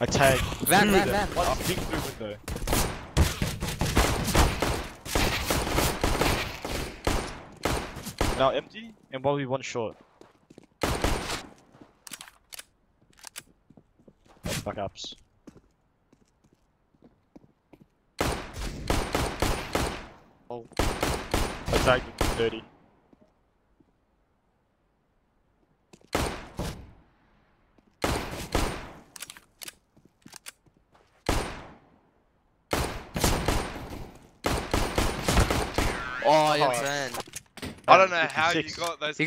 I tagged. Van, van, van. One peek through window. Now empty and probably one short. That's backups. Oh. I tagged him 30. Oh, yeah, Oh. van. I don't know how you got those. He got